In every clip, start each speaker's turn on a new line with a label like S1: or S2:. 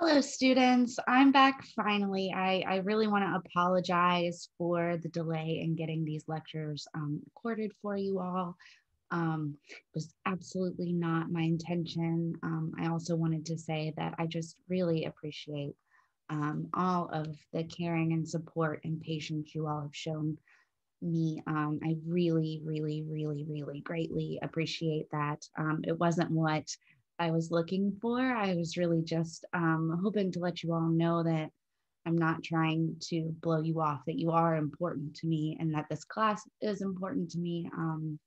S1: Hello, students. I'm back finally. I, I really want to apologize for the delay in getting these lectures um, recorded for you all. Um, it was absolutely not my intention. Um, I also wanted to say that I just really appreciate um, all of the caring and support and patience you all have shown me. Um, I really, really, really, really greatly appreciate that. Um, it wasn't what I was looking for. I was really just um, hoping to let you all know that I'm not trying to blow you off, that you are important to me and that this class is important to me. Um,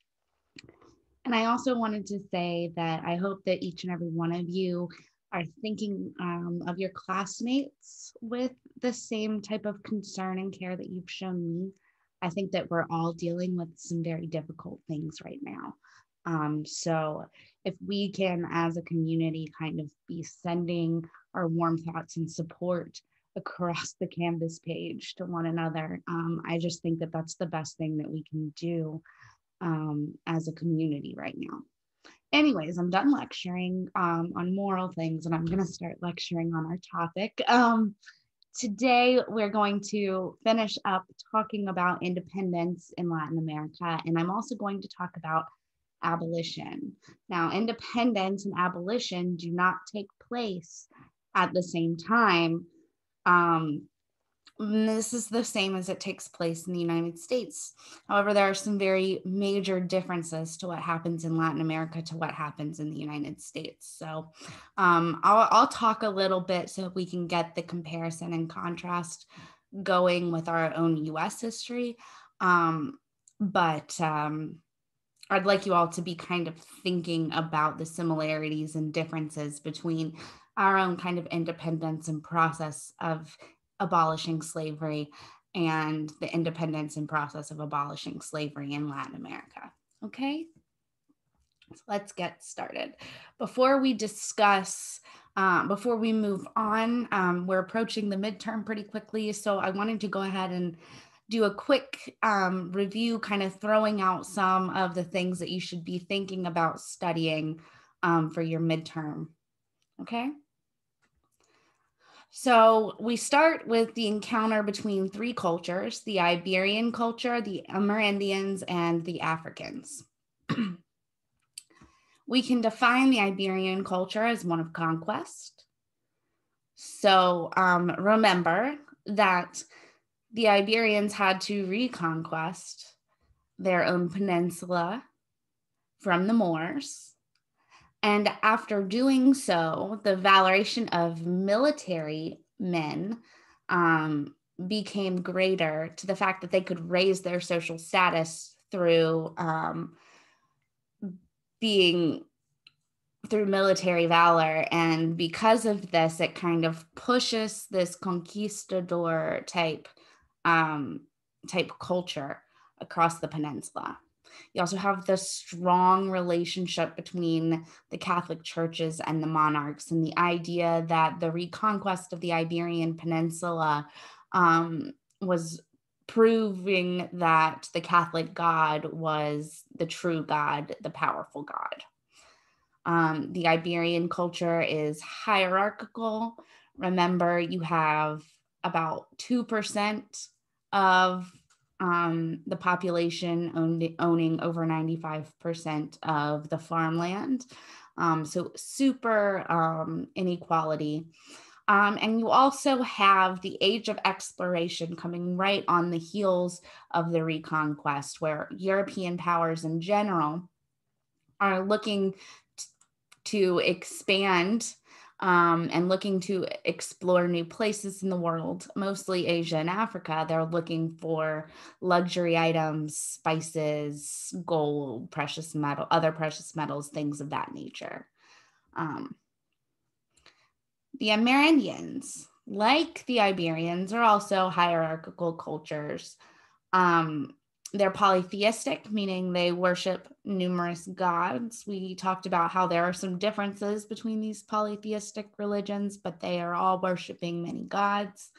S1: and I also wanted to say that I hope that each and every one of you are thinking um, of your classmates with the same type of concern and care that you've shown me. I think that we're all dealing with some very difficult things right now. Um, so if we can, as a community, kind of be sending our warm thoughts and support across the Canvas page to one another, um, I just think that that's the best thing that we can do um, as a community right now. Anyways, I'm done lecturing um, on moral things and I'm going to start lecturing on our topic. Um, today, we're going to finish up talking about independence in Latin America, and I'm also going to talk about abolition. Now, independence and abolition do not take place at the same time. Um, this is the same as it takes place in the United States. However, there are some very major differences to what happens in Latin America to what happens in the United States. So um, I'll, I'll talk a little bit so we can get the comparison and contrast going with our own US history. Um, but um, I'd like you all to be kind of thinking about the similarities and differences between our own kind of independence and process of abolishing slavery and the independence and process of abolishing slavery in Latin America. Okay, so let's get started. Before we discuss, um, before we move on, um, we're approaching the midterm pretty quickly. So I wanted to go ahead and do a quick um, review, kind of throwing out some of the things that you should be thinking about studying um, for your midterm. Okay. So we start with the encounter between three cultures the Iberian culture, the Amerindians, and the Africans. we can define the Iberian culture as one of conquest. So um, remember that the Iberians had to reconquest their own peninsula from the Moors. And after doing so, the valoration of military men um, became greater to the fact that they could raise their social status through um, being through military valor. And because of this, it kind of pushes this conquistador type um, type culture across the peninsula. You also have the strong relationship between the Catholic churches and the monarchs, and the idea that the reconquest of the Iberian Peninsula um, was proving that the Catholic God was the true God, the powerful God. Um, the Iberian culture is hierarchical. Remember, you have about 2% of um, the population owned, owning over 95% of the farmland. Um, so, super um, inequality. Um, and you also have the age of exploration coming right on the heels of the reconquest, where European powers in general are looking to expand um, and looking to explore new places in the world, mostly Asia and Africa. They're looking for luxury items, spices, gold, precious metal, other precious metals, things of that nature. Um, the Amerindians, like the Iberians, are also hierarchical cultures. Um, they're polytheistic, meaning they worship numerous gods. We talked about how there are some differences between these polytheistic religions, but they are all worshiping many gods.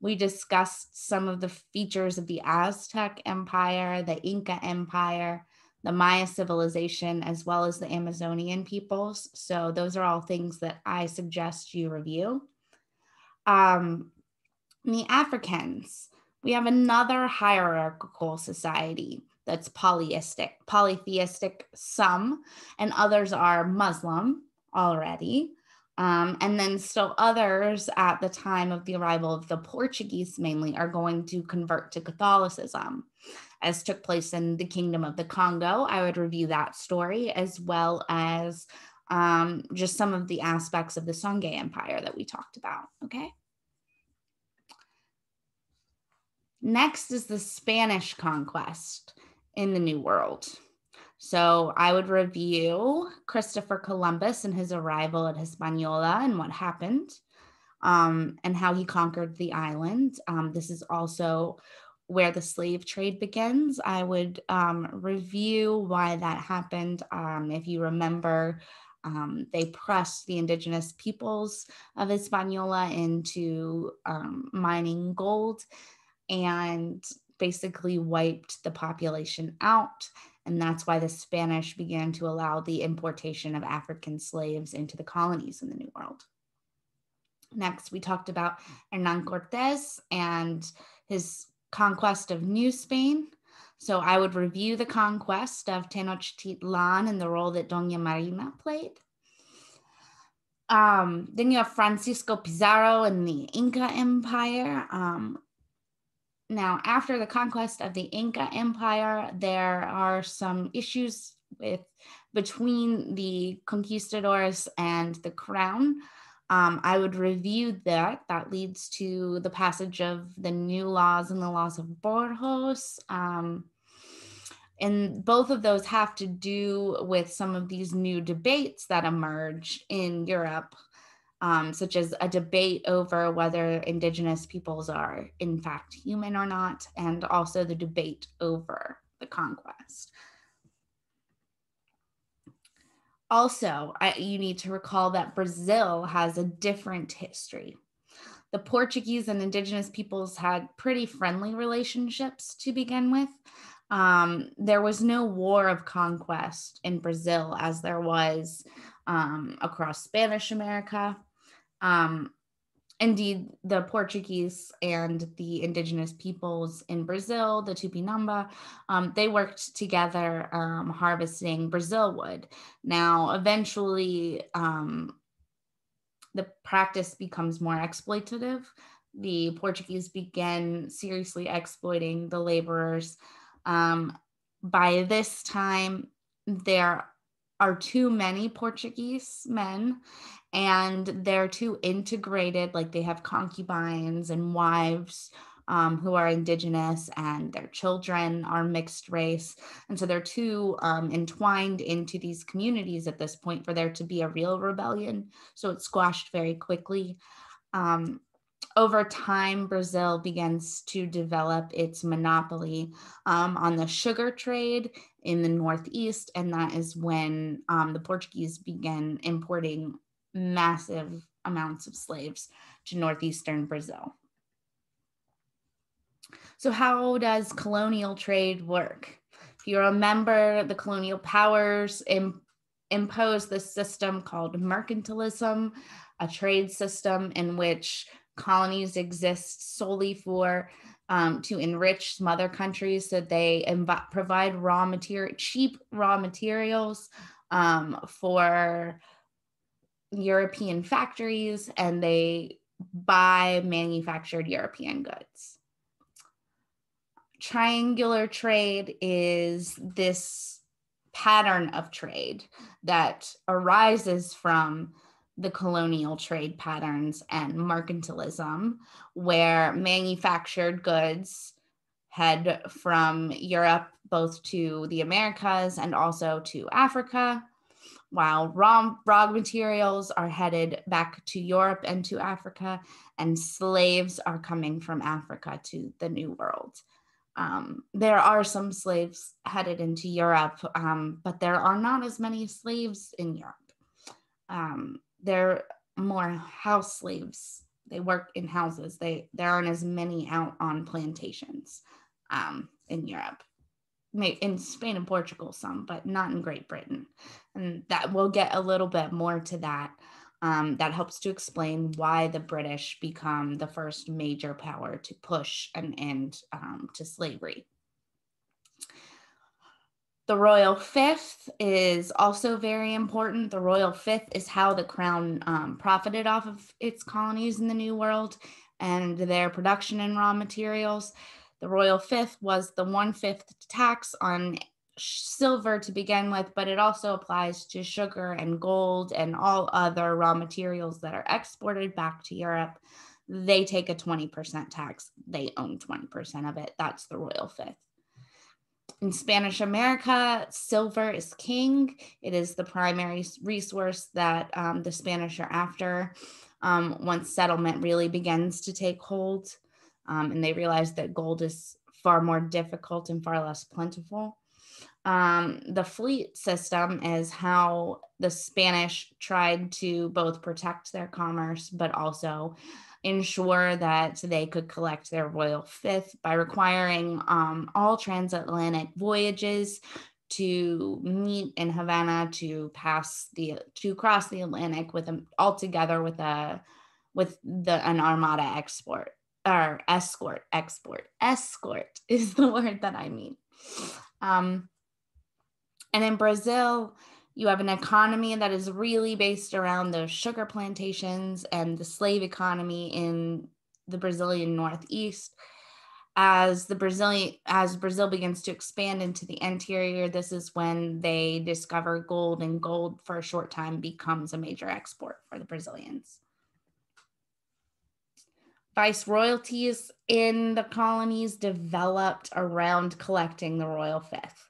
S1: We discussed some of the features of the Aztec Empire, the Inca Empire, the Maya civilization, as well as the Amazonian peoples. So those are all things that I suggest you review. Um, the Africans, we have another hierarchical society that's polyistic, polytheistic, some, and others are Muslim already. Um, and then still others at the time of the arrival of the Portuguese mainly are going to convert to Catholicism, as took place in the Kingdom of the Congo. I would review that story as well as um, just some of the aspects of the Songhai Empire that we talked about. Okay. Next is the Spanish conquest in the New World. So I would review Christopher Columbus and his arrival at Hispaniola and what happened um, and how he conquered the island. Um, this is also where the slave trade begins. I would um, review why that happened. Um, if you remember, um, they pressed the indigenous peoples of Hispaniola into um, mining gold and basically wiped the population out. And that's why the Spanish began to allow the importation of African slaves into the colonies in the New World. Next, we talked about Hernan Cortes and his conquest of New Spain. So I would review the conquest of Tenochtitlan and the role that Doña Marina played. Um, then you have Francisco Pizarro and the Inca Empire. Um, now, after the conquest of the Inca Empire, there are some issues with between the conquistadors and the crown. Um, I would review that. That leads to the passage of the new laws and the laws of Burgos. Um, and both of those have to do with some of these new debates that emerge in Europe um, such as a debate over whether indigenous peoples are in fact human or not, and also the debate over the conquest. Also, I, you need to recall that Brazil has a different history. The Portuguese and indigenous peoples had pretty friendly relationships to begin with. Um, there was no war of conquest in Brazil as there was um, across Spanish America. Um, indeed, the Portuguese and the indigenous peoples in Brazil, the Tupinamba, um, they worked together um, harvesting Brazil wood. Now, eventually, um, the practice becomes more exploitative. The Portuguese began seriously exploiting the laborers. Um, by this time, there are too many Portuguese men and they're too integrated like they have concubines and wives um, who are indigenous and their children are mixed race. And so they're too um, entwined into these communities at this point for there to be a real rebellion. So it's squashed very quickly. Um, over time, Brazil begins to develop its monopoly um, on the sugar trade in the Northeast. And that is when um, the Portuguese began importing massive amounts of slaves to northeastern Brazil. So, how does colonial trade work? If you remember, the colonial powers Im- imposed this system called mercantilism, a trade system in which colonies exist solely for um, to enrich mother countries so they inv- provide raw material cheap raw materials um, for European factories and they buy manufactured European goods. Triangular trade is this pattern of trade that arises from the colonial trade patterns and mercantilism, where manufactured goods head from Europe both to the Americas and also to Africa while raw, materials are headed back to Europe and to Africa, and slaves are coming from Africa to the New World. Um, there are some slaves headed into Europe, um, but there are not as many slaves in Europe. Um, there are more house slaves. They work in houses. They there aren't as many out on plantations um, in Europe in Spain and Portugal some, but not in Great Britain. And that we'll get a little bit more to that. Um, that helps to explain why the British become the first major power to push an end um, to slavery. The royal fifth is also very important. The royal fifth is how the crown um, profited off of its colonies in the New World and their production in raw materials. The royal fifth was the one fifth tax on silver to begin with, but it also applies to sugar and gold and all other raw materials that are exported back to Europe. They take a 20% tax. They own 20% of it. That's the royal fifth. In Spanish America, silver is king. It is the primary resource that um, the Spanish are after um, once settlement really begins to take hold. Um, and they realize that gold is far more difficult and far less plentiful. Um, the fleet system is how the Spanish tried to both protect their commerce, but also ensure that they could collect their royal fifth by requiring um, all transatlantic voyages to meet in Havana to pass the to cross the Atlantic with them all together with a with the an armada export or escort export escort is the word that I mean. Um, and in Brazil, you have an economy that is really based around the sugar plantations and the slave economy in the Brazilian Northeast. As the Brazilian as Brazil begins to expand into the interior, this is when they discover gold, and gold for a short time becomes a major export for the Brazilians. Viceroyalties in the colonies developed around collecting the royal fifth.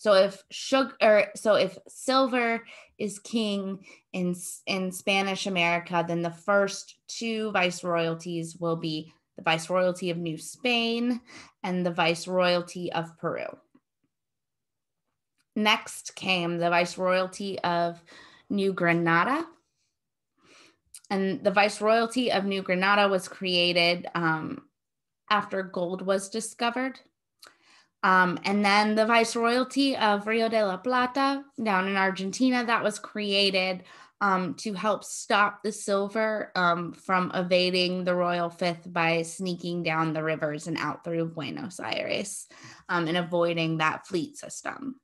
S1: So if sugar, so if silver is king in in Spanish America, then the first two viceroyalties will be the viceroyalty of New Spain and the viceroyalty of Peru. Next came the viceroyalty of New Granada. And the viceroyalty of New Granada was created um, after gold was discovered. Um, and then the Viceroyalty of Rio de la Plata down in Argentina that was created um, to help stop the silver um, from evading the royal fifth by sneaking down the rivers and out through Buenos Aires um, and avoiding that fleet system.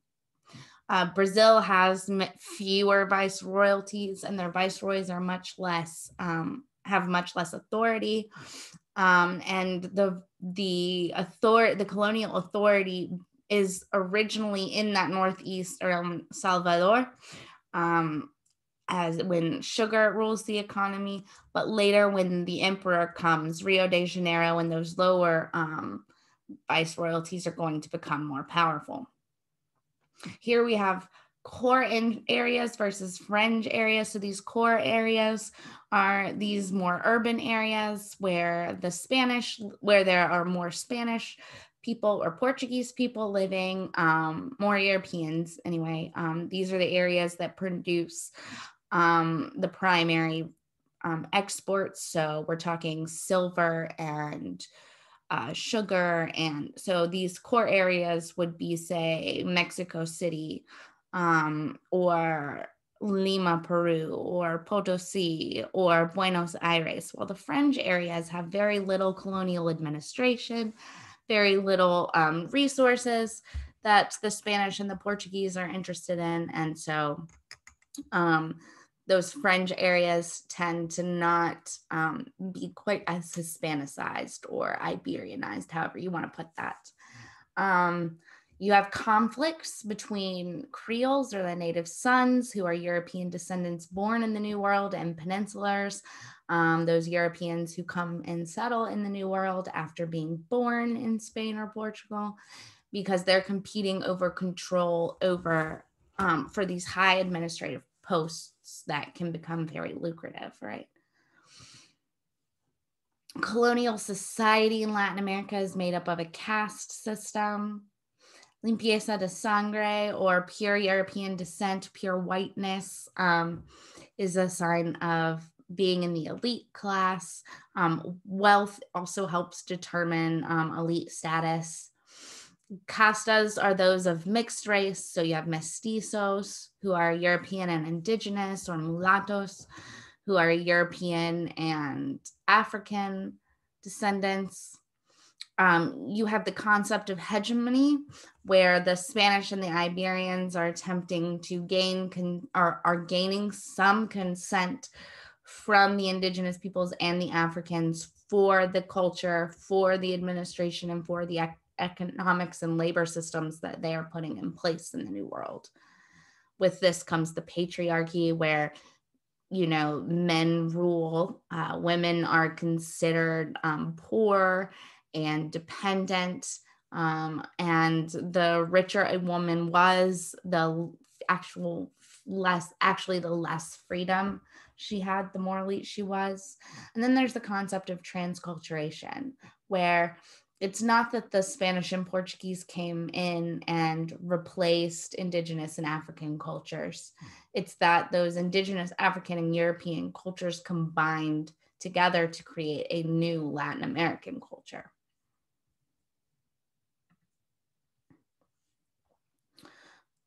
S1: Uh, Brazil has fewer viceroyalties, and their viceroys are much less um, have much less authority um, and the the authority the colonial authority is originally in that northeast around Salvador um, as when sugar rules the economy but later when the emperor comes Rio de Janeiro and those lower um, viceroyalties are going to become more powerful here we have core in areas versus fringe areas. So these core areas are these more urban areas where the Spanish, where there are more Spanish people or Portuguese people living, um, more Europeans anyway. Um, these are the areas that produce um, the primary um, exports. So we're talking silver and uh, sugar. And so these core areas would be, say, Mexico City, um, or Lima, Peru, or Potosi, or Buenos Aires. While the fringe areas have very little colonial administration, very little um, resources that the Spanish and the Portuguese are interested in. And so um, those fringe areas tend to not um, be quite as Hispanicized or Iberianized, however you want to put that. You have conflicts between Creoles or the native sons, who are European descendants born in the New World, and peninsulars, um, those Europeans who come and settle in the New World after being born in Spain or Portugal, because they're competing over control over um, for these high administrative posts that can become very lucrative, right? Colonial society in Latin America is made up of a caste system limpieza de sangre or pure European descent, pure whiteness um, is a sign of being in the elite class. Um, wealth also helps determine um, elite status. Castas are those of mixed race. So you have mestizos, who are European and indigenous, or mulattos, who are European and African descendants. Um, you have the concept of hegemony, where the Spanish and the Iberians are attempting to gain con- are, are gaining some consent from the indigenous peoples and the Africans for the culture, for the administration, and for the ec- economics and labor systems that they are putting in place in the New World. With this comes the patriarchy, where you know men rule, uh, women are considered um, poor and dependent. Um, and the richer a woman was, the actual less, actually, the less freedom she had, the more elite she was. And then there's the concept of transculturation, where it's not that the Spanish and Portuguese came in and replaced indigenous and African cultures. It's that those indigenous African and European cultures combined together to create a new Latin American culture.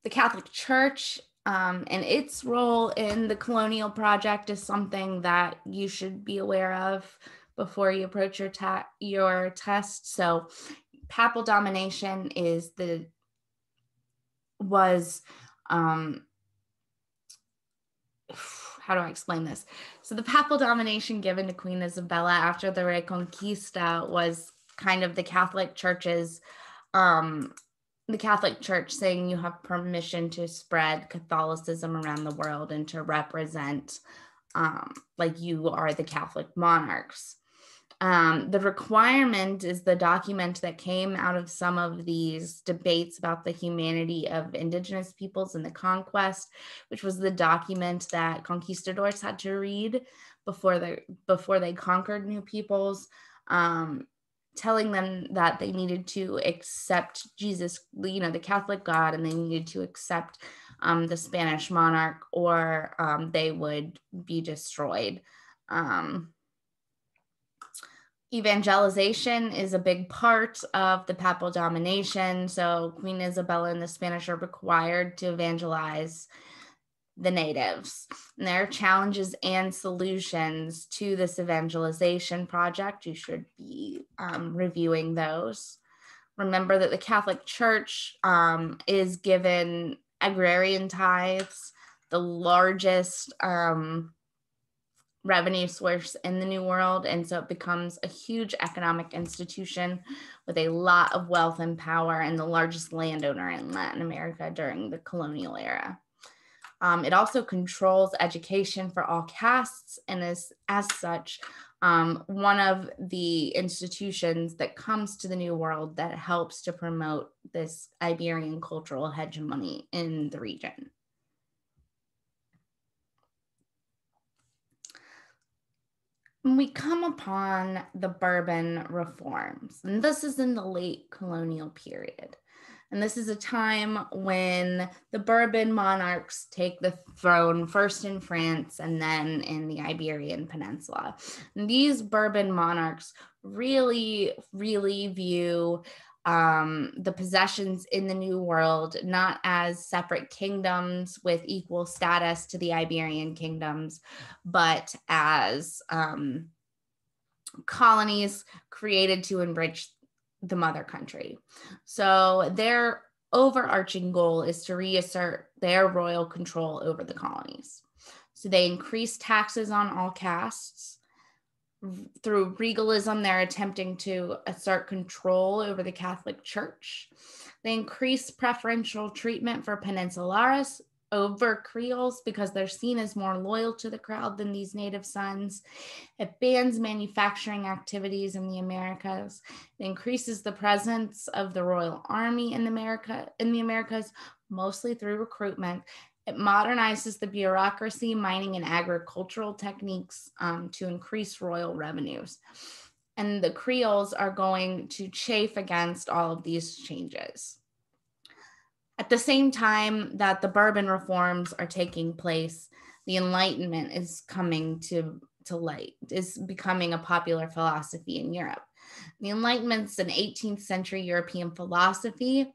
S1: The Catholic Church um, and its role in the colonial project is something that you should be aware of before you approach your ta- your test. So, papal domination is the was um, how do I explain this? So, the papal domination given to Queen Isabella after the Reconquista was kind of the Catholic Church's um, the Catholic Church saying you have permission to spread Catholicism around the world and to represent, um, like you are the Catholic monarchs. Um, the requirement is the document that came out of some of these debates about the humanity of indigenous peoples and the conquest, which was the document that conquistadors had to read before they before they conquered new peoples. Um, telling them that they needed to accept Jesus, you know, the Catholic God, and they needed to accept um, the Spanish monarch or um, they would be destroyed. Um, evangelization is a big part of the papal domination. So Queen Isabella and the Spanish are required to evangelize the natives. And there are challenges and solutions to this evangelization project. You should be um, reviewing those. Remember that the Catholic Church um, is given agrarian tithes, the largest um, revenue source in the New World. And so it becomes a huge economic institution with a lot of wealth and power and the largest landowner in Latin America during the colonial era. Um, it also controls education for all castes and is, as such, um, one of the institutions that comes to the New World that helps to promote this Iberian cultural hegemony in the region. we come upon the Bourbon reforms, and this is in the late colonial period. And this is a time when the Bourbon monarchs take the throne first in France and then in the Iberian Peninsula. And these Bourbon monarchs really, really view um, the possessions in the New World not as separate kingdoms with equal status to the Iberian kingdoms, but as um, colonies created to enrich the mother country. So their overarching goal is to reassert their royal control over the colonies. So they increase taxes on all castes. Through regalism, they're attempting to assert control over the Catholic Church. They increase preferential treatment for peninsulares over Creoles because they're seen as more loyal to the crowd than these native sons. It bans manufacturing activities in the Americas. It increases the presence of the Royal Army in America in the Americas, mostly through recruitment. It modernizes the bureaucracy, mining, and agricultural techniques um, to increase royal revenues. And the Creoles are going to chafe against all of these changes. At the same time that the Bourbon reforms are taking place, the Enlightenment is coming to, to light is becoming a popular philosophy in Europe. The Enlightenment's an 18th century European philosophy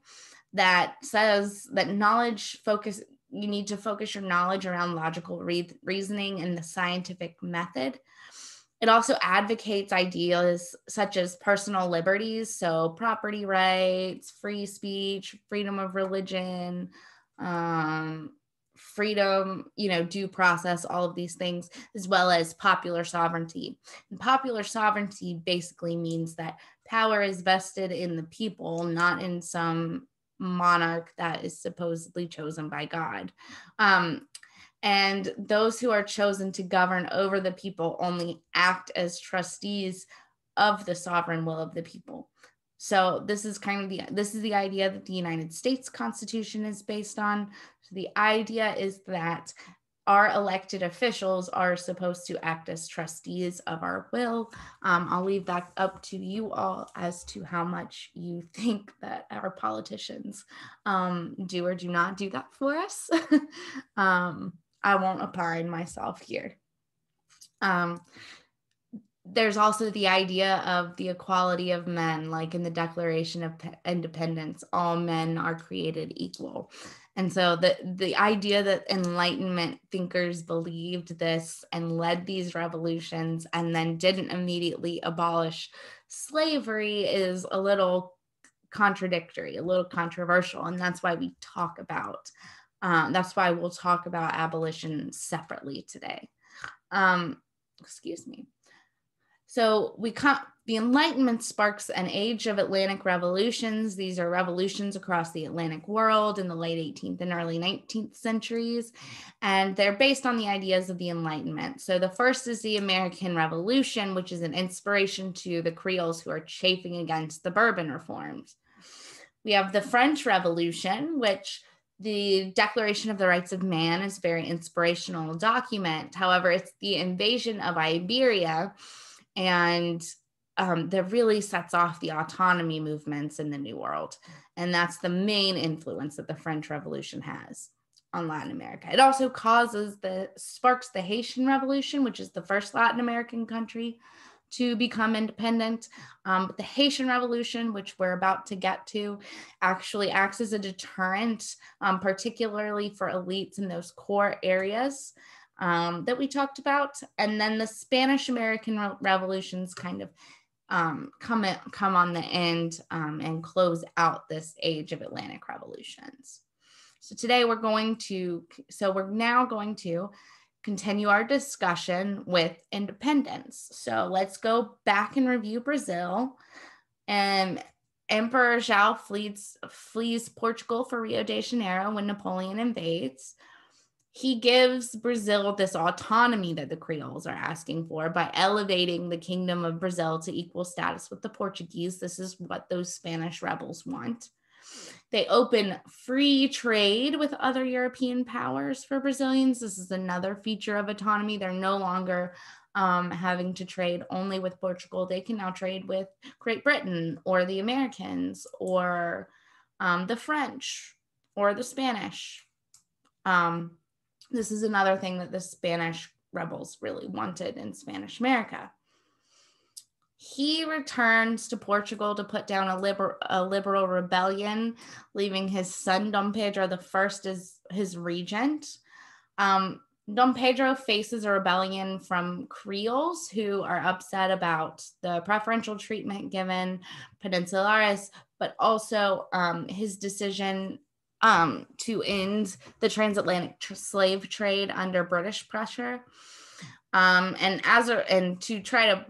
S1: that says that knowledge focus you need to focus your knowledge around logical re- reasoning and the scientific method. It also advocates ideas such as personal liberties, so property rights, free speech, freedom of religion, um, freedom, you know, due process, all of these things, as well as popular sovereignty. And popular sovereignty basically means that power is vested in the people, not in some monarch that is supposedly chosen by God. Um, and those who are chosen to govern over the people only act as trustees of the sovereign will of the people. So this is kind of the this is the idea that the United States Constitution is based on. So the idea is that our elected officials are supposed to act as trustees of our will. Um, I'll leave that up to you all as to how much you think that our politicians um, do or do not do that for us. um, I won't opine myself here. Um, there's also the idea of the equality of men, like in the Declaration of Independence, all men are created equal. And so the, the idea that Enlightenment thinkers believed this and led these revolutions and then didn't immediately abolish slavery is a little contradictory, a little controversial. And that's why we talk about, um, that's why we'll talk about abolition separately today. Um, excuse me. So we come the Enlightenment sparks an age of Atlantic revolutions. These are revolutions across the Atlantic world in the late 18th and early 19th centuries, and they're based on the ideas of the Enlightenment. So the first is the American Revolution, which is an inspiration to the Creoles who are chafing against the Bourbon reforms. We have the French Revolution, which the Declaration of the Rights of Man is a very inspirational document. However, it's the invasion of Iberia and um, that really sets off the autonomy movements in the New World. And that's the main influence that the French Revolution has on Latin America. It also causes the sparks the Haitian Revolution, which is the first Latin American country to become independent. Um, but the Haitian Revolution, which we're about to get to, actually acts as a deterrent, um, particularly for elites in those core areas um, that we talked about. And then the Spanish American Re- revolutions kind of um, come come on the end um, and close out this age of Atlantic revolutions. So today we're going to, so we're now going to continue our discussion with independence. So let's go back and review Brazil. And Emperor João flees, flees Portugal for Rio de Janeiro when Napoleon invades he gives Brazil this autonomy that the Creoles are asking for by elevating the kingdom of Brazil to equal status with the Portuguese. This is what those Spanish rebels want. They open free trade with other European powers for Brazilians. This is another feature of autonomy. They're no longer um, having to trade only with Portugal. They can now trade with Great Britain or the Americans or um, the French or the Spanish. Um, this is another thing that the Spanish rebels really wanted in Spanish America. He returns to Portugal to put down a, liber- a liberal rebellion, leaving his son Dom Pedro I as his regent. Um, Dom Pedro faces a rebellion from Creoles who are upset about the preferential treatment given Peninsulares, but also um, his decision um, to end the transatlantic tr- slave trade under British pressure. Um, and as a, and to try to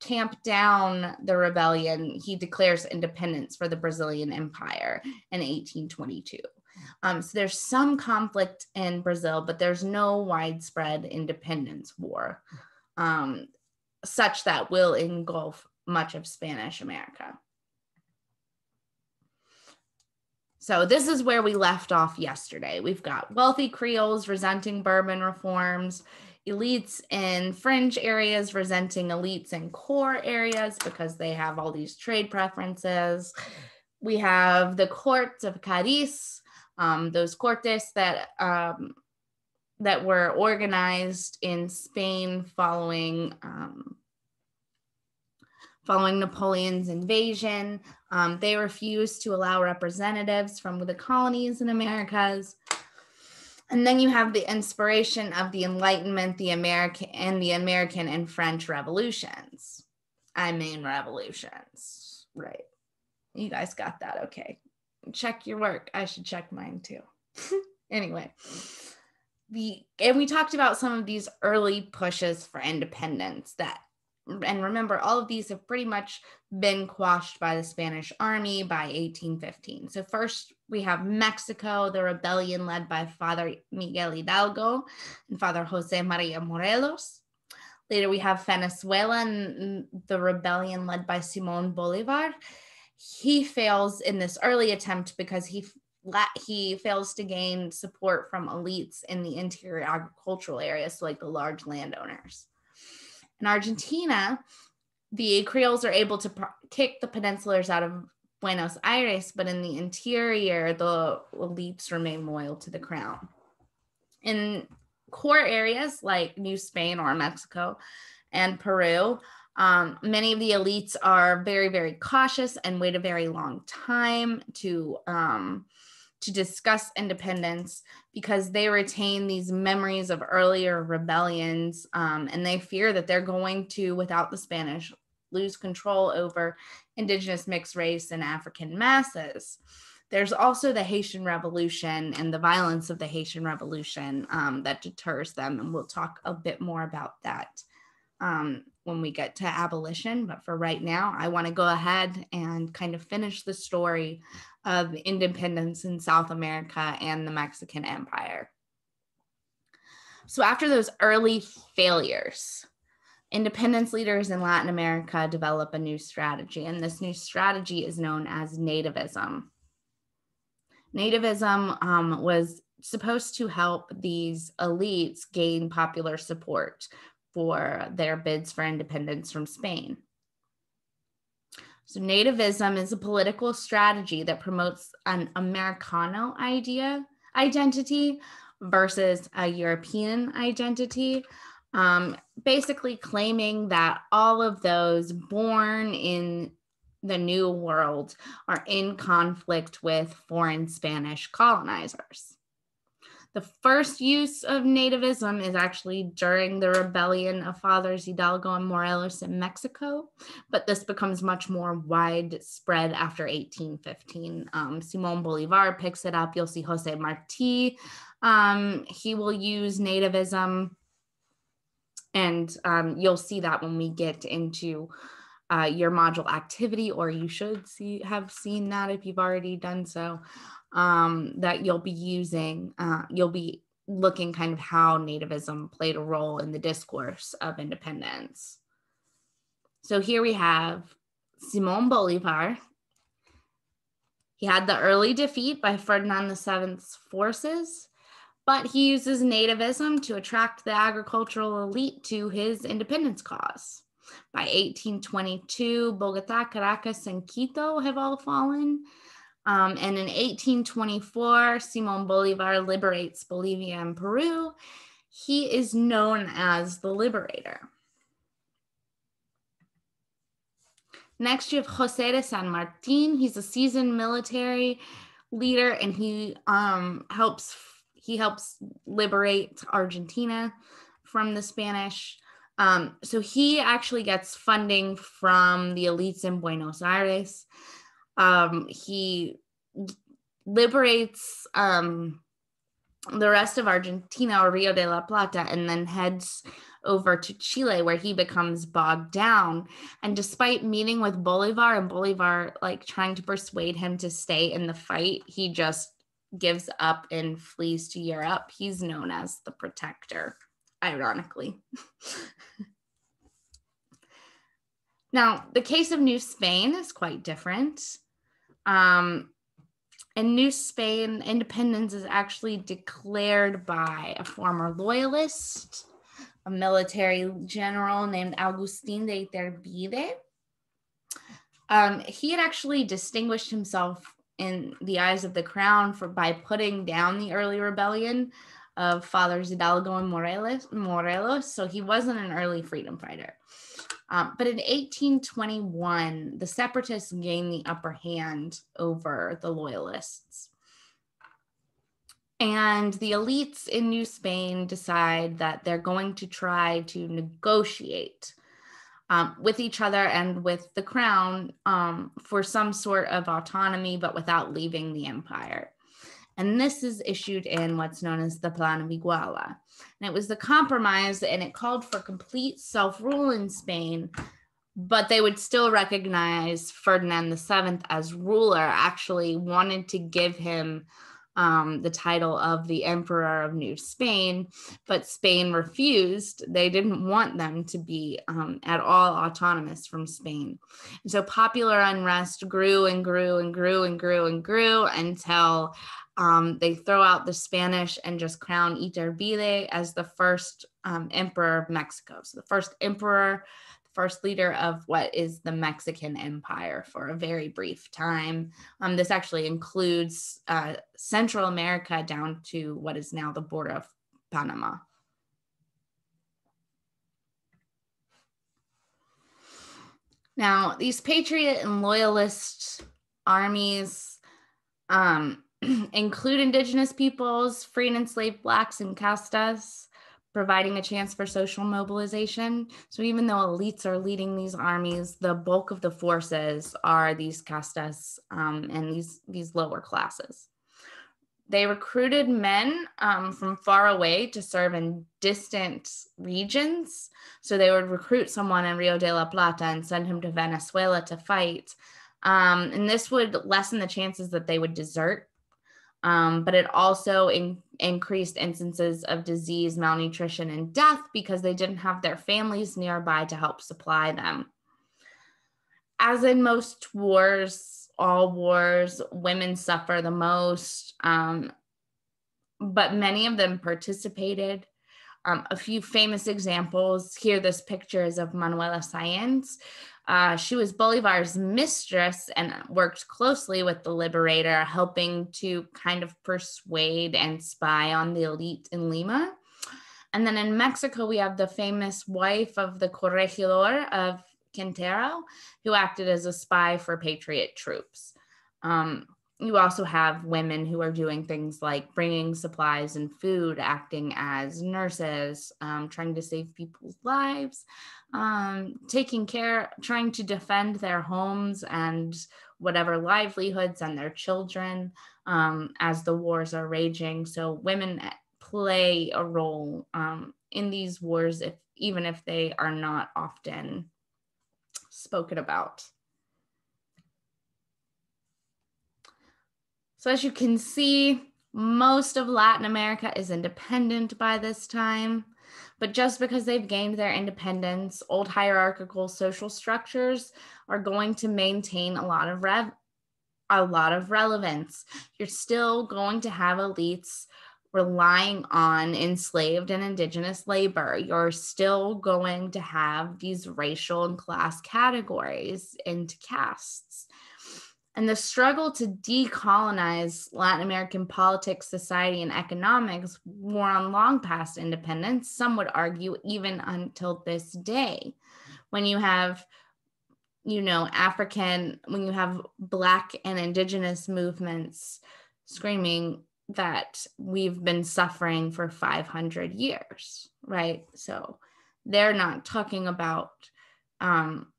S1: tamp down the rebellion, he declares independence for the Brazilian Empire in 1822. Um, so there's some conflict in Brazil, but there's no widespread independence war um, such that will engulf much of Spanish America. So this is where we left off yesterday. We've got wealthy Creoles resenting Bourbon reforms, elites in fringe areas resenting elites in core areas because they have all these trade preferences. We have the Cortes of Cadiz, um, those cortes that um, that were organized in Spain following um, following Napoleon's invasion. Um, they refused to allow representatives from the colonies in Americas. And then you have the inspiration of the Enlightenment, the American and the American and French revolutions. I mean revolutions, right? You guys got that, okay? Check your work. I should check mine too. anyway, the and we talked about some of these early pushes for independence that and remember, all of these have pretty much been quashed by the Spanish army by 1815. So, first we have Mexico, the rebellion led by Father Miguel Hidalgo and Father Jose Maria Morelos. Later, we have Venezuela and the rebellion led by Simon Bolivar. He fails in this early attempt because he he fails to gain support from elites in the interior agricultural areas, so like the large landowners. In Argentina, the Creoles are able to kick the peninsulars out of Buenos Aires, but in the interior, the elites remain loyal to the crown. In core areas like New Spain or Mexico and Peru, um, many of the elites are very, very cautious and wait a very long time to um, to discuss independence because they retain these memories of earlier rebellions um, and they fear that they're going to, without the Spanish, lose control over indigenous mixed race and African masses. There's also the Haitian Revolution and the violence of the Haitian Revolution um, that deters them. And we'll talk a bit more about that um, when we get to abolition. But for right now, I want to go ahead and kind of finish the story of independence in South America and the Mexican Empire. So, after those early failures, independence leaders in Latin America develop a new strategy, and this new strategy is known as nativism. Nativism um, was supposed to help these elites gain popular support for their bids for independence from Spain. So, nativism is a political strategy that promotes an Americano idea identity versus a European identity. Um, basically, claiming that all of those born in the New World are in conflict with foreign Spanish colonizers. The first use of nativism is actually during the rebellion of Fathers Hidalgo and Morelos in Mexico, but this becomes much more widespread after 1815. Um, Simon Bolivar picks it up. You'll see Jose Marti. Um, he will use nativism, and um, you'll see that when we get into uh, your module activity, or you should see have seen that if you've already done so um, that you'll be using, uh, you'll be looking kind of how nativism played a role in the discourse of independence. So here we have Simon Bolivar. He had the early defeat by Ferdinand VII's forces, but he uses nativism to attract the agricultural elite to his independence cause. By 1822, Bogota, Caracas, and Quito have all fallen, um, and in 1824, Simon Bolivar liberates Bolivia and Peru. He is known as the liberator. Next, you have Jose de San Martin. He's a seasoned military leader, and he um, helps he helps liberate Argentina from the Spanish. Um, so he actually gets funding from the elites in Buenos Aires um, he liberates um, the rest of Argentina or Rio de la Plata and then heads over to Chile where he becomes bogged down. And despite meeting with Bolivar and Bolivar like trying to persuade him to stay in the fight, he just gives up and flees to Europe. He's known as the protector, ironically. now, the case of New Spain is quite different. Um, in New Spain, independence is actually declared by a former loyalist, a military general named Agustin de Iturbide. Um, he had actually distinguished himself in the eyes of the crown for by putting down the early rebellion of fathers Hidalgo and Morelos, Morelos, so he wasn't an early freedom fighter. Um, but in 1821, the separatists gained the upper hand over the loyalists. And the elites in New Spain decide that they're going to try to negotiate um, with each other and with the crown um, for some sort of autonomy, but without leaving the empire. And this is issued in what's known as the Plan of Iguala. And it was the compromise, and it called for complete self rule in Spain, but they would still recognize Ferdinand VII as ruler, actually wanted to give him um, the title of the Emperor of New Spain, but Spain refused. They didn't want them to be um, at all autonomous from Spain. And so popular unrest grew and grew and grew and grew and grew until um, they throw out the Spanish and just crown Iturbide as the first um, emperor of Mexico. So the first emperor the first leader of what is the Mexican Empire for a very brief time. Um, this actually includes uh, Central America down to what is now the border of Panama. Now, these patriot and loyalist armies um, include indigenous peoples, free and enslaved blacks and castas providing a chance for social mobilization. So even though elites are leading these armies, the bulk of the forces are these castas um, and these, these lower classes. They recruited men um, from far away to serve in distant regions. So they would recruit someone in Rio de la Plata and send him to Venezuela to fight. Um, and this would lessen the chances that they would desert um, but it also in, increased instances of disease, malnutrition, and death because they didn't have their families nearby to help supply them. As in most wars, all wars, women suffer the most, um, but many of them participated. Um, a few famous examples here, this picture is of Manuela Sáenz, uh, she was Bolivar's mistress and worked closely with the liberator, helping to kind of persuade and spy on the elite in Lima. And then in Mexico, we have the famous wife of the corregidor of Querétaro, who acted as a spy for patriot troops. Um, you also have women who are doing things like bringing supplies and food, acting as nurses, um, trying to save people's lives um, taking care, trying to defend their homes and whatever livelihoods and their children um, as the wars are raging. So women play a role um, in these wars, if even if they are not often spoken about. So as you can see, most of Latin America is independent by this time. But just because they've gained their independence, old hierarchical social structures are going to maintain a lot of rev a lot of relevance. You're still going to have elites relying on enslaved and indigenous labor. You're still going to have these racial and class categories into castes. And the struggle to decolonize Latin American politics, society, and economics were on long past independence, some would argue, even until this day. When you have, you know, African, when you have Black and Indigenous movements screaming that we've been suffering for 500 years, right? So they're not talking about um,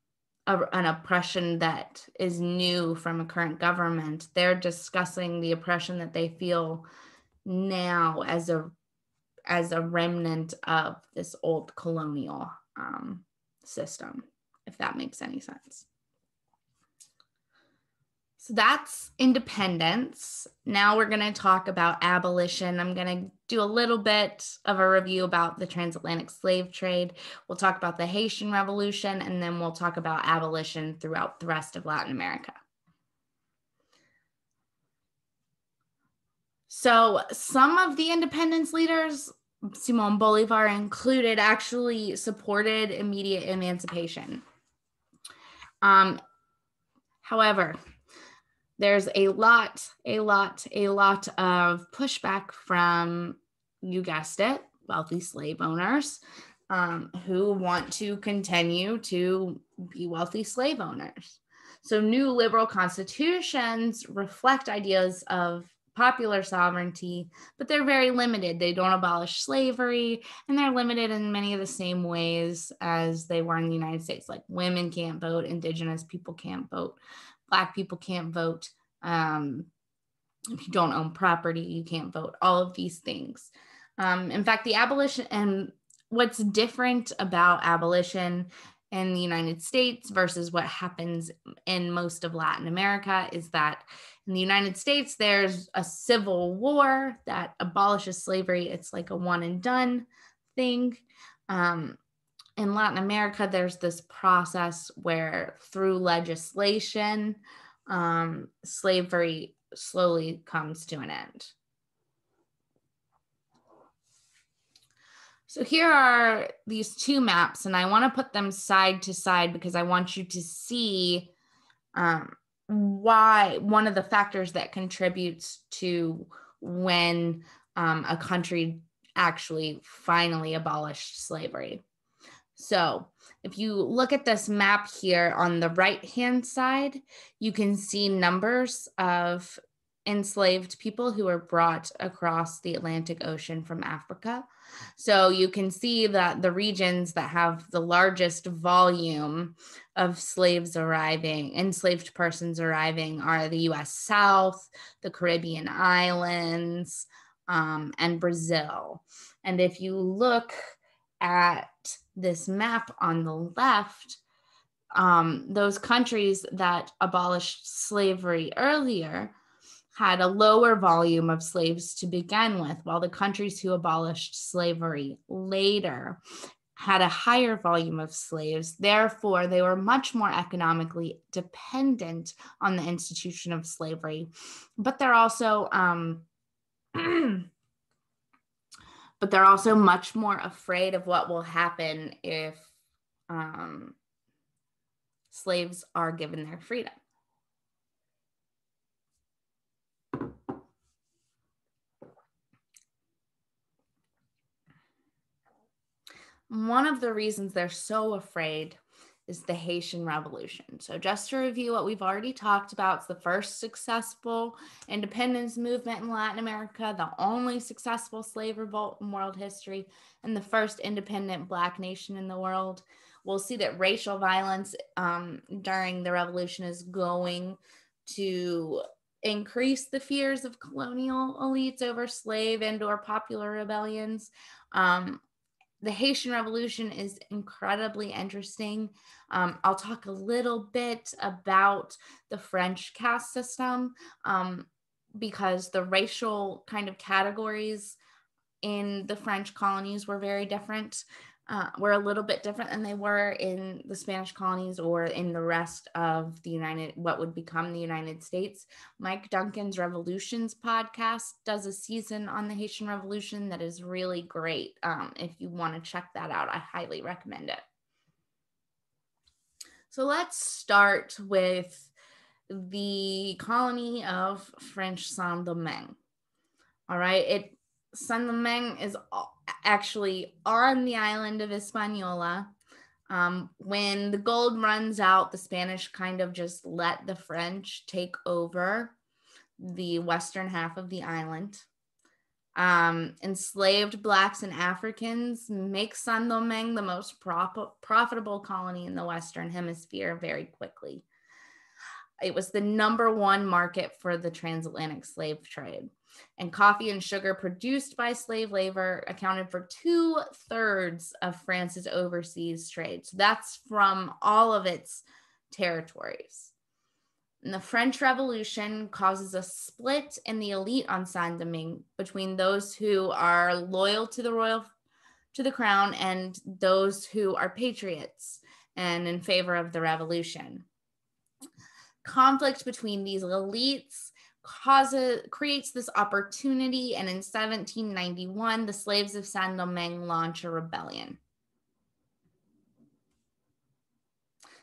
S1: a, an oppression that is new from a current government. They're discussing the oppression that they feel now as a as a remnant of this old colonial um, system, if that makes any sense. So that's independence. Now we're going to talk about abolition. I'm going to do a little bit of a review about the transatlantic slave trade. We'll talk about the Haitian Revolution, and then we'll talk about abolition throughout the rest of Latin America. So, some of the independence leaders, Simon Bolivar included, actually supported immediate emancipation. Um, however, there's a lot, a lot, a lot of pushback from you guessed it, wealthy slave owners um, who want to continue to be wealthy slave owners. So, new liberal constitutions reflect ideas of popular sovereignty, but they're very limited. They don't abolish slavery, and they're limited in many of the same ways as they were in the United States. Like women can't vote, indigenous people can't vote, black people can't vote. Um, if you don't own property, you can't vote. All of these things. Um, in fact, the abolition and what's different about abolition in the United States versus what happens in most of Latin America is that in the United States, there's a civil war that abolishes slavery. It's like a one and done thing. Um, in Latin America, there's this process where through legislation, um, slavery slowly comes to an end. So here are these two maps, and I want to put them side to side because I want you to see um, why one of the factors that contributes to when um, a country actually finally abolished slavery. So if you look at this map here on the right hand side, you can see numbers of enslaved people who were brought across the Atlantic Ocean from Africa. So you can see that the regions that have the largest volume of slaves arriving, enslaved persons arriving, are the US South, the Caribbean islands, um, and Brazil. And if you look at this map on the left, um, those countries that abolished slavery earlier had a lower volume of slaves to begin with, while the countries who abolished slavery later had a higher volume of slaves. Therefore, they were much more economically dependent on the institution of slavery. But they're also, um, but they're also much more afraid of what will happen if um, slaves are given their freedom. One of the reasons they're so afraid is the Haitian Revolution. So, just to review what we've already talked about, it's the first successful independence movement in Latin America, the only successful slave revolt in world history, and the first independent Black nation in the world. We'll see that racial violence um, during the revolution is going to increase the fears of colonial elites over slave and or popular rebellions um, the Haitian Revolution is incredibly interesting. Um, I'll talk a little bit about the French caste system um, because the racial kind of categories in the French colonies were very different uh, were a little bit different than they were in the Spanish colonies or in the rest of the United, what would become the United States. Mike Duncan's Revolutions podcast does a season on the Haitian Revolution that is really great. Um, if you want to check that out, I highly recommend it. So let's start with the colony of French Saint Domingue. All right, it Domingue is actually on the island of Hispaniola. Um, when the gold runs out, the Spanish kind of just let the French take over the western half of the island. Um, enslaved Blacks and Africans make Saint Domingue the most prop- profitable colony in the Western Hemisphere very quickly. It was the number one market for the transatlantic slave trade and coffee and sugar produced by slave labor accounted for two thirds of France's overseas trade. So that's from all of its territories. And the French Revolution causes a split in the elite on Saint Domingue between those who are loyal to the royal to the crown and those who are patriots and in favor of the revolution. Conflict between these elites causes creates this opportunity and in 1791 the slaves of saint domingue launch a rebellion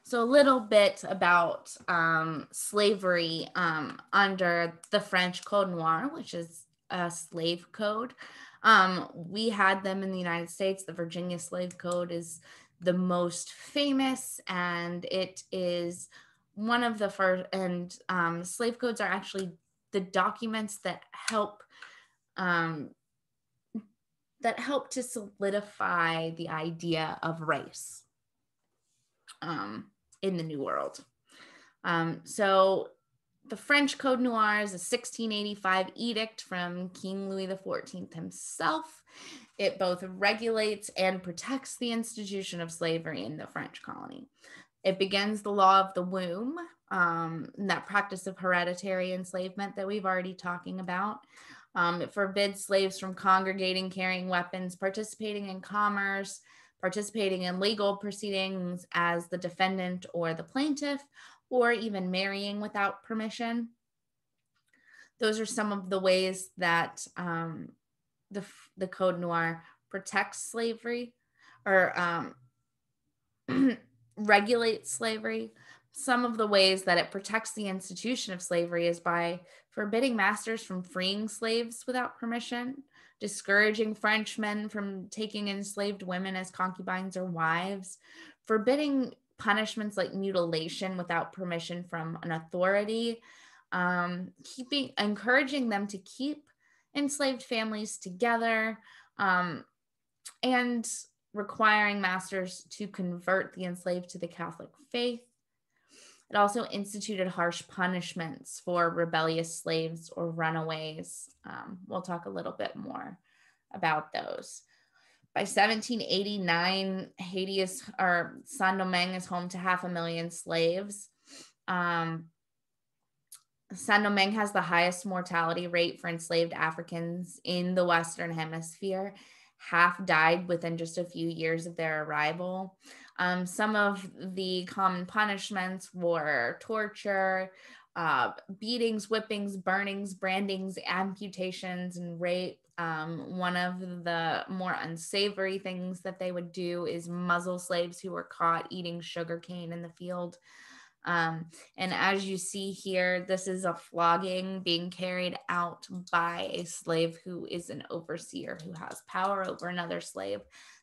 S1: so a little bit about um, slavery um, under the french code noir which is a slave code
S2: Um, we had them in the United States. The Virginia Slave Code is the most famous, and it is one of the first. And um, slave codes are actually the documents that help um, that help to solidify the idea of race um, in the New World. Um, so the French Code Noir is a 1685 edict from King Louis XIV himself. It both regulates and protects the institution of slavery in the French colony. It begins the law of the womb, um, that practice of hereditary enslavement that we've already talking about. Um, it forbids slaves from congregating, carrying weapons, participating in commerce, participating in legal proceedings as the defendant or the plaintiff, or even marrying without permission. Those are some of the ways that um, the, the Code Noir protects slavery or um, regulates slavery. Some of the ways that it protects the institution of slavery is by forbidding masters from freeing slaves without permission, discouraging Frenchmen from taking enslaved women as concubines or wives, forbidding punishments like mutilation without permission from an authority, um, keeping encouraging them to keep enslaved families together, um, and requiring masters to convert the enslaved to the Catholic faith. It also instituted harsh punishments for rebellious slaves or runaways. Um, we'll talk a little bit more about those. By 1789, Haiti is, or Saint Domingue is home to half a million slaves. Um, Saint Domingue has the highest mortality rate for enslaved Africans in the Western Hemisphere. Half died within just a few years of their arrival. Um, some of the common punishments were torture, uh, beatings, whippings, burnings, brandings, amputations, and rape. Um, one of the more unsavory things that they would do is muzzle slaves who were caught eating sugar cane in the field. Um, and as you see here, this is a flogging being carried out by a slave who is an overseer who has power over another slave.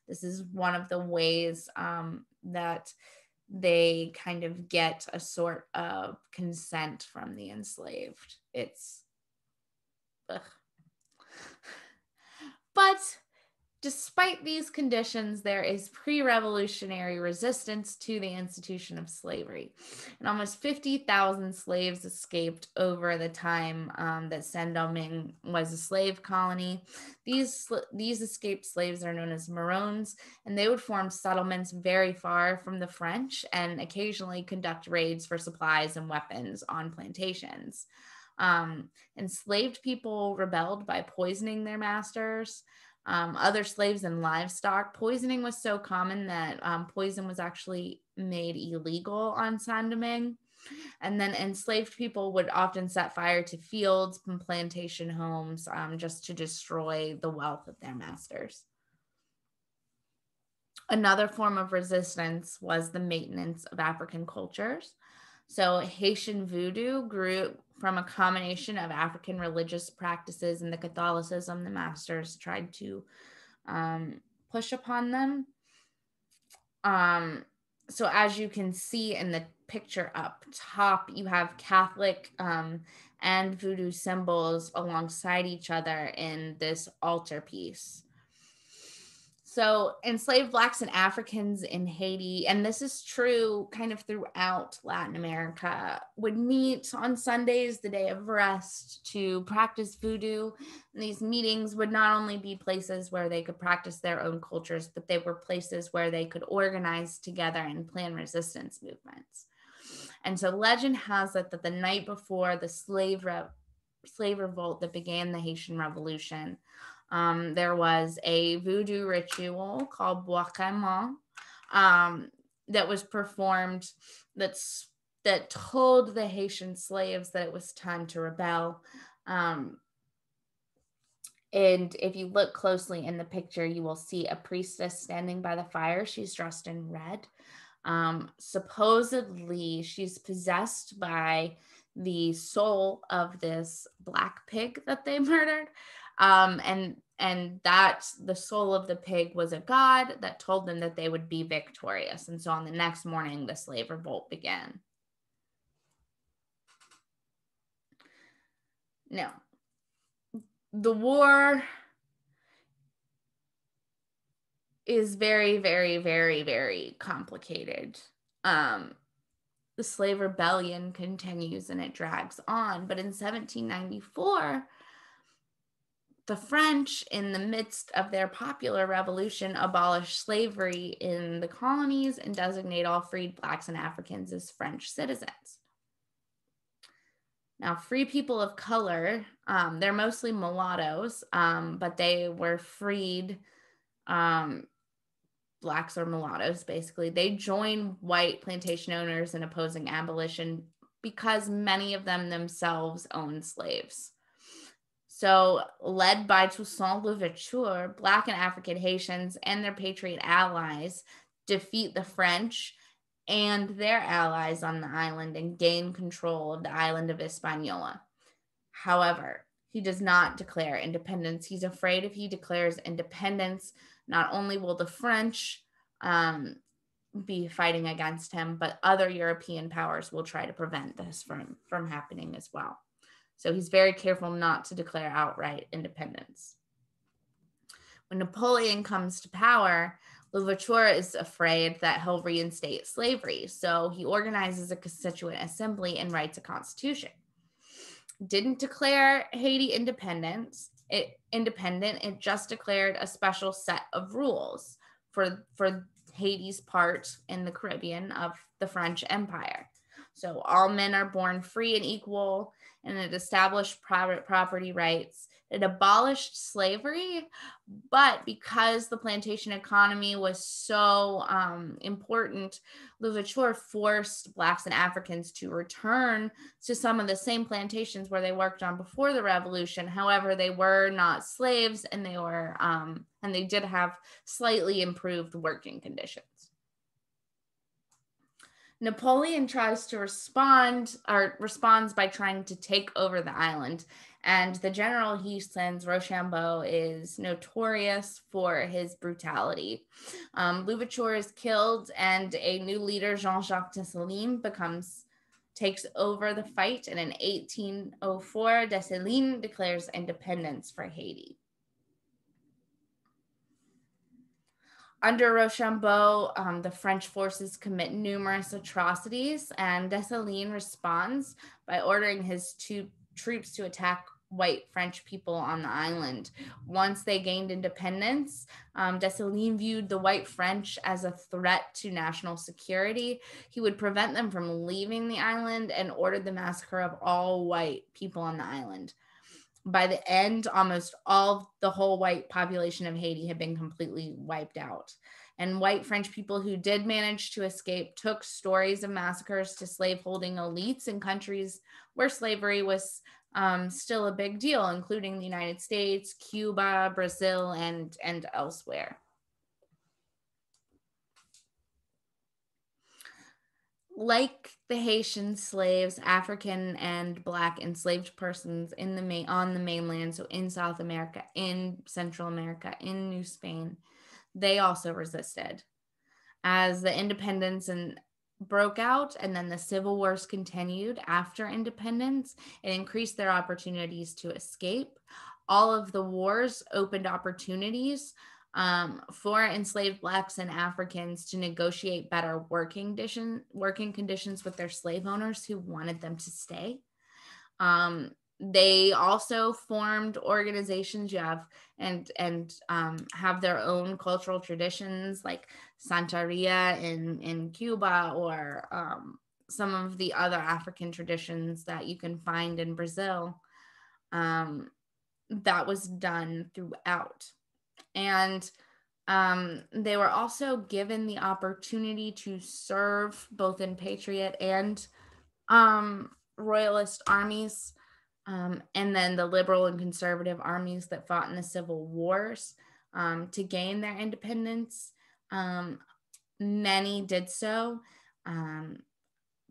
S2: This is one of the ways um, that they kind of get a sort of consent from the enslaved. It's ugh. But despite these conditions, there is pre revolutionary resistance to the institution of slavery. And almost 50,000 slaves escaped over the time um, that Saint Domingue was a slave colony. These, these escaped slaves are known as Maroons, and they would form settlements very far from the French and occasionally conduct raids for supplies and weapons on plantations. Um, enslaved people rebelled by poisoning their masters. Um, other slaves and livestock. Poisoning was so common that um, poison was actually made illegal on Saint Domingue. And then enslaved people would often set fire to fields and plantation homes um, just to destroy the wealth of their masters. Another form of resistance was the maintenance of African cultures. So Haitian voodoo grew from a combination of African religious practices and the Catholicism the masters tried to um, push upon them. Um, so as you can see in the picture up top, you have Catholic um, and voodoo symbols alongside each other in this altar piece. So, enslaved Blacks and Africans in Haiti, and this is true kind of throughout Latin America, would meet on Sundays, the day of rest, to practice voodoo. And these meetings would not only be places where they could practice their own cultures, but they were places where they could organize together and plan resistance movements. And so, legend has it that the night before the slave, re- slave revolt that began the Haitian Revolution, um, there was a voodoo ritual called Bois um, that was performed that's that told the Haitian slaves that it was time to rebel. Um, and if you look closely in the picture, you will see a priestess standing by the fire. She's dressed in red. Um, supposedly, she's possessed by the soul of this black pig that they murdered. Um, and and that the soul of the pig was a god that told them that they would be victorious. And so on the next morning, the slave revolt began. Now, the war is very, very, very, very complicated. Um, the slave rebellion continues and it drags on. But in 1794, the French, in the midst of their popular revolution, abolish slavery in the colonies and designate all freed Blacks and Africans as French citizens. Now, free people of color, um, they're mostly mulattoes, um, but they were freed, um, blacks or mulattoes, basically. They join white plantation owners in opposing abolition because many of them themselves owned slaves. So, led by Toussaint Louverture, Black and African Haitians and their Patriot allies defeat the French and their allies on the island and gain control of the island of Hispaniola. However, he does not declare independence. He's afraid if he declares independence, not only will the French um, be fighting against him, but other European powers will try to prevent this from, from happening as well. So he's very careful not to declare outright independence. When Napoleon comes to power, Louverture is afraid that he'll reinstate slavery. So he organizes a constituent assembly and writes a constitution. Didn't declare Haiti independence, it independent, it just declared a special set of rules for, for Haiti's part in the Caribbean of the French Empire. So all men are born free and equal and it established private property rights. It abolished slavery, but because the plantation economy was so um, important, Louverture forced Blacks and Africans to return to some of the same plantations where they worked on before the revolution. However, they were not slaves and they were, um, and they did have slightly improved working conditions. Napoleon tries to respond or responds by trying to take over the island. And the general he sends, Rochambeau, is notorious for his brutality. Um, Louverture is killed, and a new leader, Jean Jacques Dessalines, becomes takes over the fight. And in 1804, Dessalines declares independence for Haiti. Under Rochambeau, um, the French forces commit numerous atrocities, and Dessalines responds by ordering his two troops to attack white French people on the island. Once they gained independence, um, Dessalines viewed the white French as a threat to national security. He would prevent them from leaving the island and ordered the massacre of all white people on the island by the end, almost all the whole white population of Haiti had been completely wiped out. And white French people who did manage to escape took stories of massacres to slaveholding elites in countries where slavery was um, still a big deal, including the United States, Cuba, Brazil, and, and elsewhere. Like the Haitian slaves, African and Black enslaved persons in the main on the mainland, so in South America, in Central America, in New Spain, they also resisted. As the independence and broke out and then the civil wars continued after independence, it increased their opportunities to escape. All of the wars opened opportunities um, for enslaved blacks and Africans to negotiate better working condition, working conditions with their slave owners who wanted them to stay. Um, they also formed organizations you have and and um, have their own cultural traditions like Santeria in in Cuba or um, some of the other African traditions that you can find in Brazil. Um, that was done throughout and um, they were also given the opportunity to serve both in patriot and um, royalist armies um, and then the liberal and conservative armies that fought in the civil wars um, to gain their independence um, many did so um,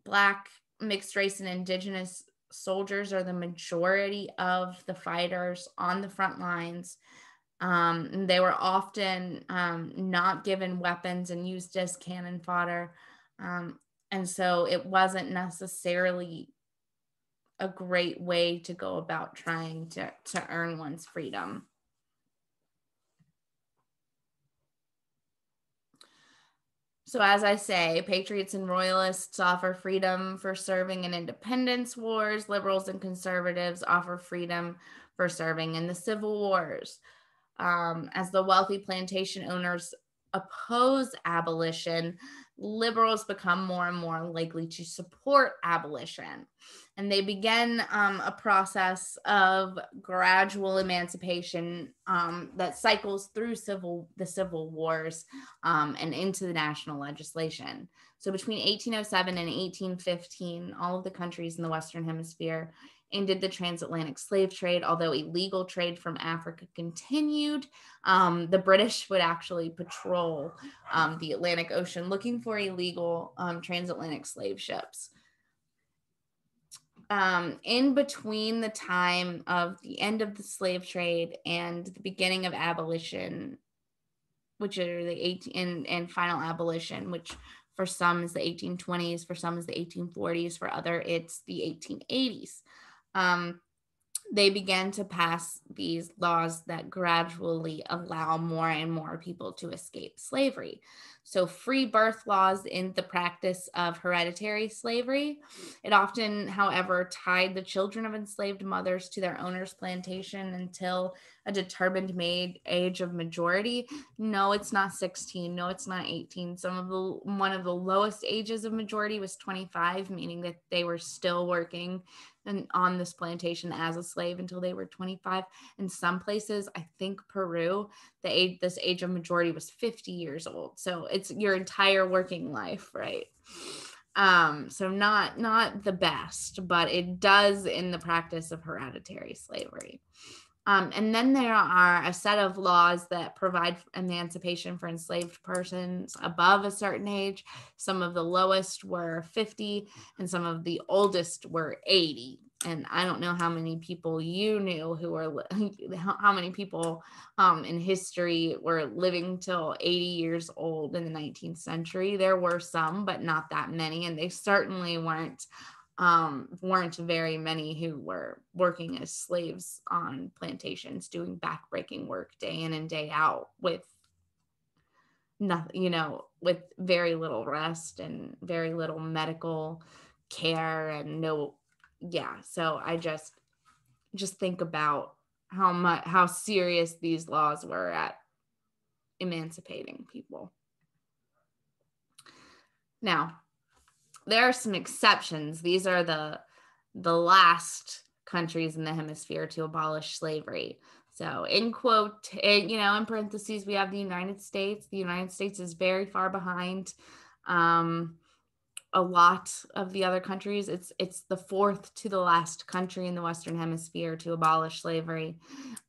S2: black mixed race and indigenous soldiers are the majority of the fighters on the front lines. Um, they were often um, not given weapons and used as cannon fodder. Um, and so it wasn't necessarily a great way to go about trying to, to earn one's freedom. So, as I say, patriots and royalists offer freedom for serving in independence wars. Liberals and conservatives offer freedom for serving in the civil wars. Um, as the wealthy plantation owners oppose abolition, liberals become more and more likely to support abolition. And they begin um, a process of gradual emancipation um, that cycles through civil the civil wars um, and into the national legislation. So between 1807 and 1815, all of the countries in the Western Hemisphere ended the transatlantic slave trade, although illegal trade from Africa continued. Um, the British would actually patrol um, the Atlantic Ocean looking for illegal um, transatlantic slave ships. Um, in between the time of the end of the slave trade and the beginning of abolition, which are the 18 and, and final abolition, which for some is the 1820s, for some is the 1840s, for other it's the 1880s um, they began to pass these laws that gradually allow more and more people to escape slavery. So, free birth laws in the practice of hereditary slavery. It often, however, tied the children of enslaved mothers to their owner's plantation until a determined made age of majority. No, it's not 16. No, it's not 18. Some of the one of the lowest ages of majority was 25, meaning that they were still working and on this plantation as a slave until they were 25. In some places, I think Peru, the age this age of majority was 50 years old. So it's your entire working life, right? Um, so not not the best, but it does in the practice of hereditary slavery. Um, and then there are a set of laws that provide emancipation for enslaved persons above a certain age. Some of the lowest were 50, and some of the oldest were 80. And I don't know how many people you knew who were, how many people um, in history were living till 80 years old in the 19th century. There were some, but not that many. And they certainly weren't um, weren't very many who were working as slaves on plantations, doing backbreaking work day in and day out with nothing, you know, with very little rest and very little medical care and no, yeah. So I just, just think about how much, how serious these laws were at emancipating people. Now, there are some exceptions. These are the the last countries in the hemisphere to abolish slavery. So, in quote, you know, in parentheses, we have the United States. The United States is very far behind um, a lot of the other countries. It's it's the fourth to the last country in the Western Hemisphere to abolish slavery,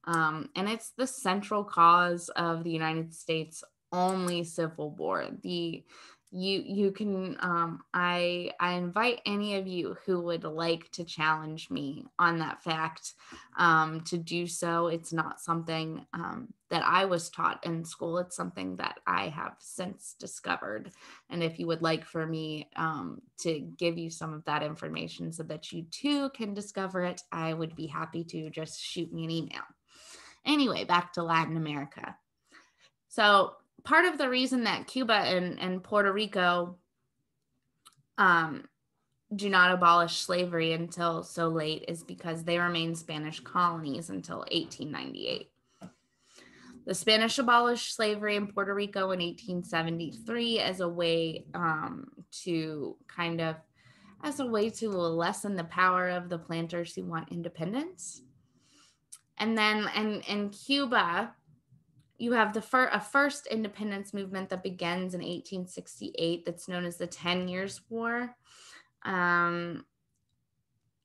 S2: um, and it's the central cause of the United States' only civil war. The you you can um, i i invite any of you who would like to challenge me on that fact um, to do so. It's not something um, that i was taught in school. It's something that i have since discovered. And if you would like for me um, to give you some of that information so that you too can discover it i would be happy to just shoot me an email. Anyway back to latin america. So part of the reason that Cuba and, and Puerto Rico um, do not abolish slavery until so late is because they remain Spanish colonies until 1898. The Spanish abolished slavery in Puerto Rico in 1873 as a way um, to kind of as a way to lessen the power of the planters who want independence. And then and in Cuba, you have the fir- a first independence movement that begins in 1868 that's known as the 10 years war um,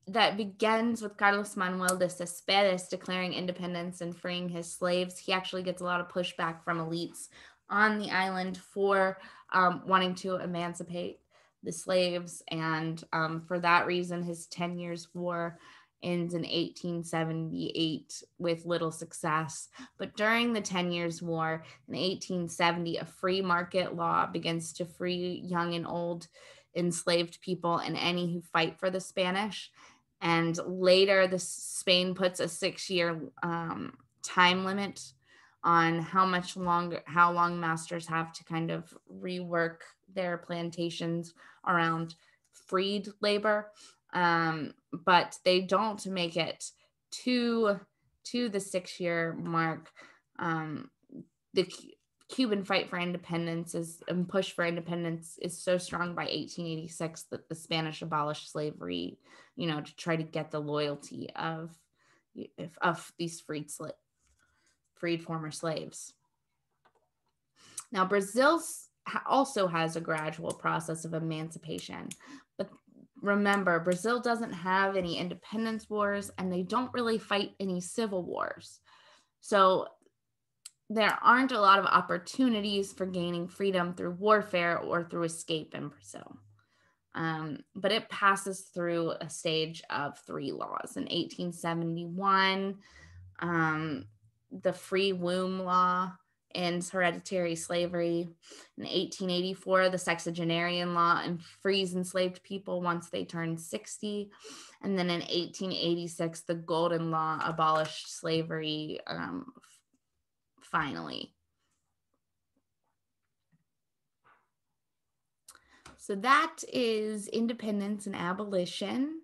S2: that begins with carlos manuel de cespedes declaring independence and freeing his slaves he actually gets a lot of pushback from elites on the island for um, wanting to emancipate the slaves. And um, for that reason, his 10 years war ends in 1878 with little success. But during the 10 Years' War in 1870, a free Moret law begins to free young and old enslaved people and any who fight for the Spanish. And later, the Spain puts a six-year um, time limit on how much longer, how long masters have to kind of rework their plantations around freed labor um, but they don't make it to to the six year mark. Um, the C- Cuban fight for independence is and push for independence is so strong by 1886 that the Spanish abolished slavery, you know, to try to get the loyalty of of these freed freed former slaves. Now, Brazil also has a gradual process of emancipation, remember, Brazil doesn't have any independence wars and they don't really fight any civil wars. So there aren't a lot of opportunities for gaining freedom through warfare or through escape in Brazil. Um, but it passes through a stage of three laws. In 1871, um, the Free Womb Law, ends hereditary slavery. In 1884, the sexagenarian law and frees enslaved people once they turn 60. And then in 1886, the Golden Law abolished slavery um, finally. So that is independence and abolition.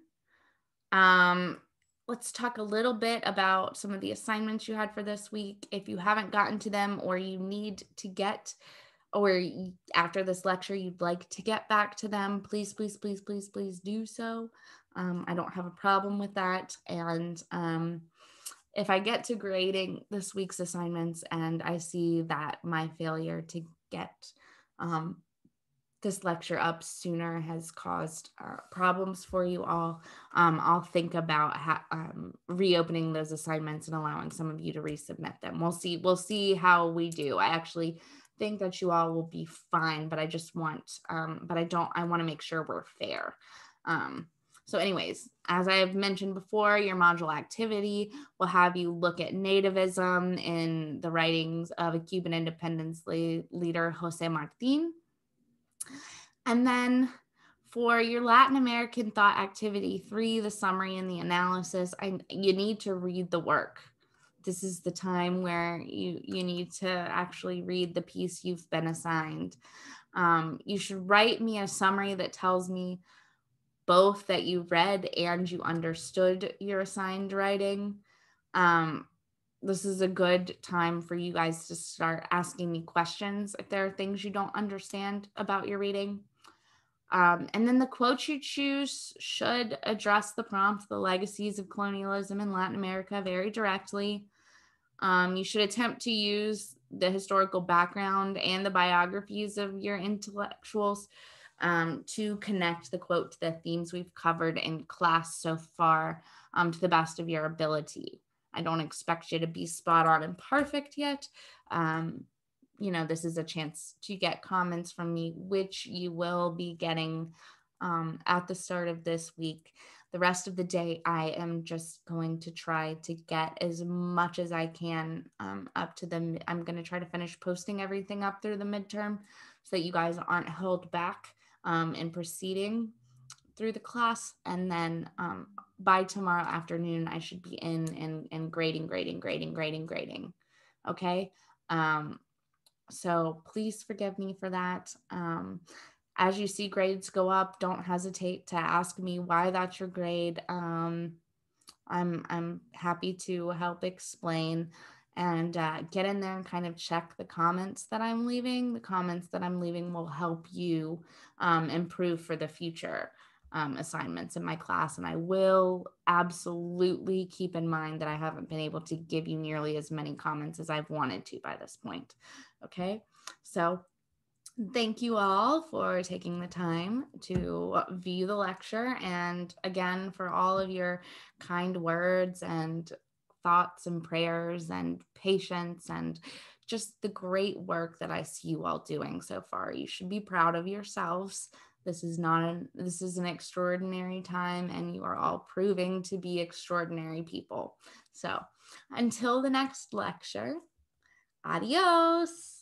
S2: Um, let's talk a little bit about some of the assignments you had for this week. If you haven't gotten to them or you need to get, or after this lecture, you'd like to get back to them, please, please, please, please, please do so. Um, I don't have a problem with that. And um, if I get to grading this week's assignments and I see that my failure to get um, this lecture up sooner has caused uh, problems for you all, um, I'll think about um, reopening those assignments and allowing some of you to resubmit them. We'll see. We'll see how we do. I actually think that you all will be fine, but I just want, um, but I don't. I want to make sure we're fair. Um, so, anyways, as I have mentioned before, your module activity will have you look at nativism in the writings of a Cuban independence le- leader, Jose Martí. And then for your Latin American thought activity three, the summary and the analysis, I, you need to read the work. This is the time where you, you need to actually read the piece you've been assigned. Um, you should write me a summary that tells me both that you read and you understood your assigned writing. Um, this is a good time for you guys to start asking me questions if there are things you don't understand about your reading. Um, and then the quotes you choose should address the prompt, the legacies of colonialism in Latin America, very directly. Um, you should attempt to use the historical background and the biographies of your intellectuals um, to connect the quote to the themes we've covered in class so far um, to the best of your ability. I don't expect you to be spot on and perfect yet, um, you know, this is a chance to get comments from me, which you will be getting um, at the start of this week. The rest of the day, I am just going to try to get as much as I can um, up to them. I'm going to try to finish posting everything up through the midterm so that you guys aren't held back um, in proceeding through the class. And then um, by tomorrow afternoon, I should be in and, and grading, grading, grading, grading, grading. Okay. Um, so please forgive me for that. Um, as you see grades go up, don't hesitate to ask me why that's your grade. Um, I'm I'm happy to help explain and uh, get in there and kind of check the comments that I'm leaving. The comments that I'm leaving will help you um, improve for the future um, assignments in my class. And I will absolutely keep in mind that I haven't been able to give you nearly as many comments as I've wanted to by this point. Okay, so thank you all for taking the time to view the lecture and again for all of your kind words and thoughts and prayers and patience and just the great work that I see you all doing so far. You should be proud of yourselves This is not an this is an extraordinary time and you are all proving to be extraordinary people. So, until the next lecture, adios.